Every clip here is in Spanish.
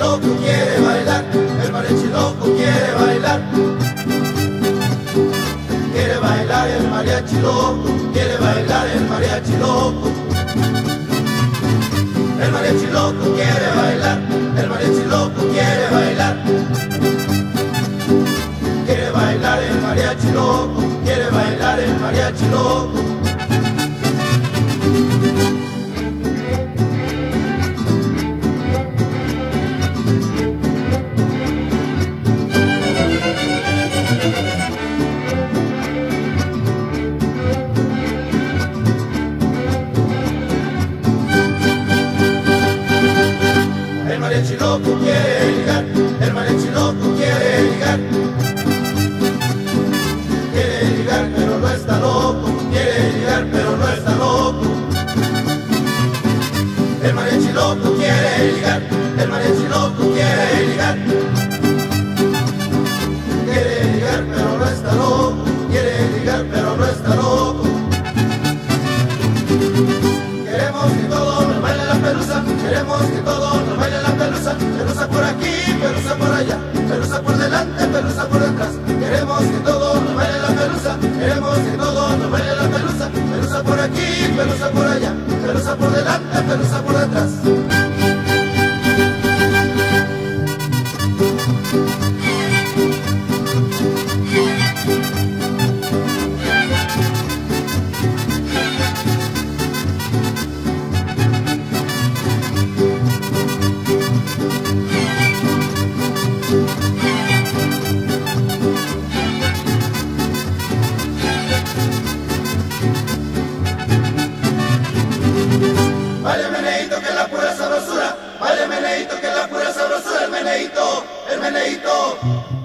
loco quiere bailar, el mariachi loco quiere bailar. Quiere bailar el mariachi loco, quiere bailar el mariachi loco. El mariachi loco quiere bailar, el mariachi loco quiere bailar. Quiere bailar el mariachi loco, quiere bailar el mariachi loco. Mariachi loco quiere ligar, el mariachi loco quiere ligar. Quiere ligar pero no está loco, quiere ligar pero no está loco. El mariachi loco quiere ligar, el mariachi nos baile la pelusa, pelusa por aquí, pelusa por allá, pelusa por delante, pelusa por detrás. Meneito, el meneito.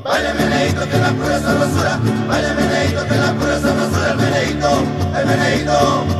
Vaya meneito que la pura sabrosura, vaya meneito que la pura sabrosura, el meneito, el meneito.